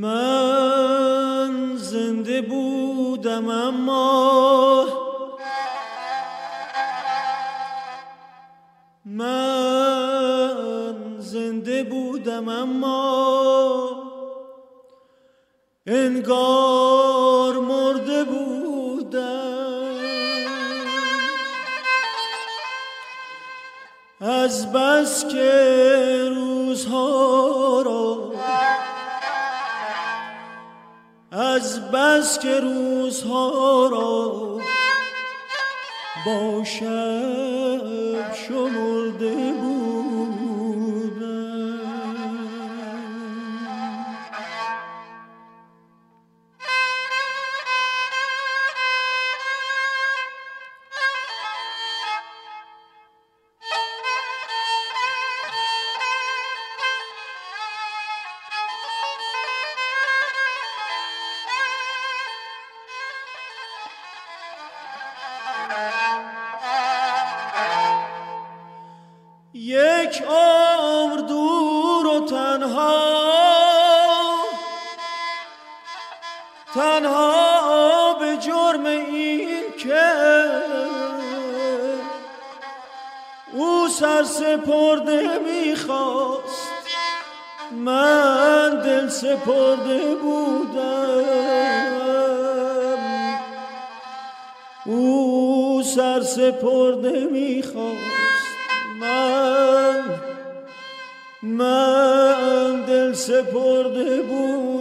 من زنده بودم اما من زنده بودم اما انگار مرده بودم. از بس که روزها از بس که روزها را با شمرده یک عمر دور و تنها. تنها به جرم این که او سر سپرده می‌خواست. من دل سپرده بودم. او سر سپرده می‌خواست. من من دل سپرده بودم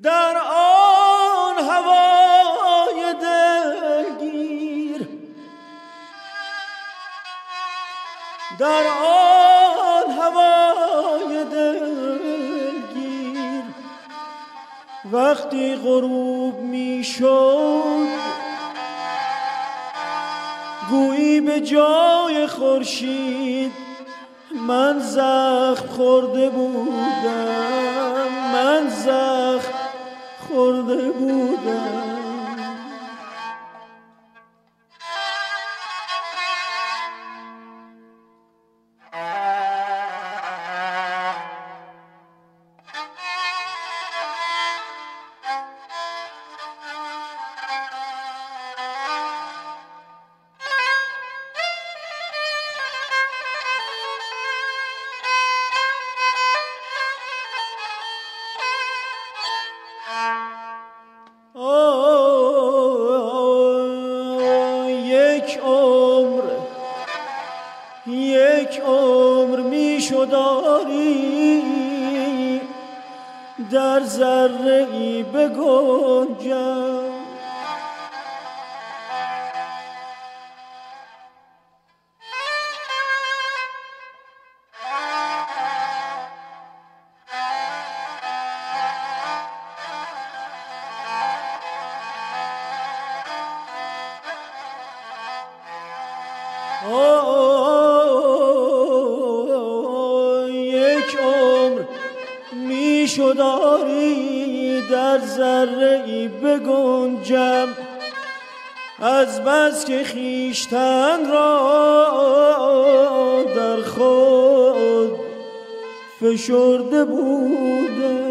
در آن هوای دلگیر. در آن هوای دلگیر. وقتی غروب می شد گویی به جای خورشید من زخم خورده بودم من زخم خورده بودم در ذره ای بگنجم یک شداری در ذره ای بگنجم. از بس که خیشتن را در خود فشرده بودم.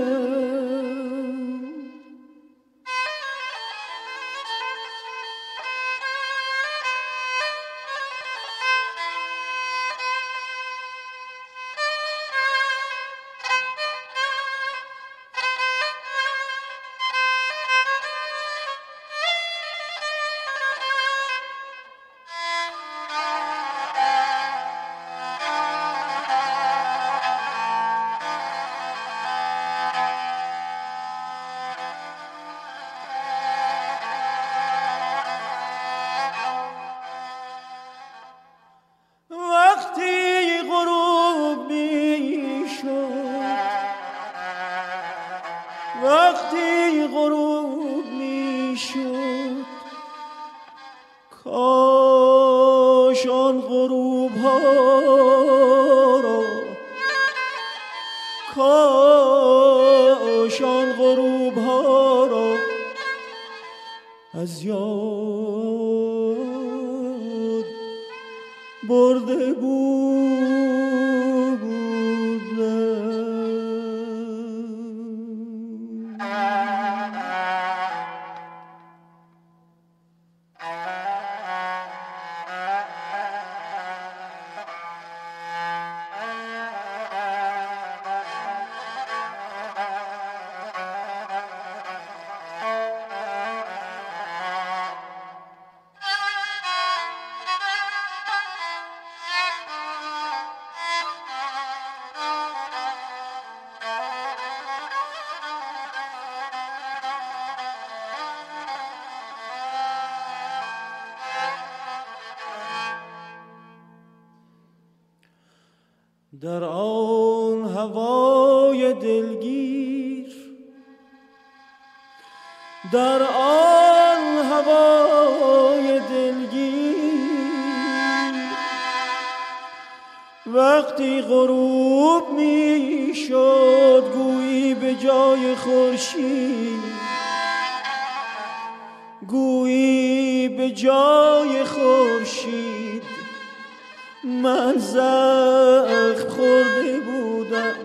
از یاد برده بود. در آن هوای دلگیر در آن هوای دلگیر. وقتی غروب می شد گویی به جای خورشید. گویی به جای خورشید. من زخم خورده بودم.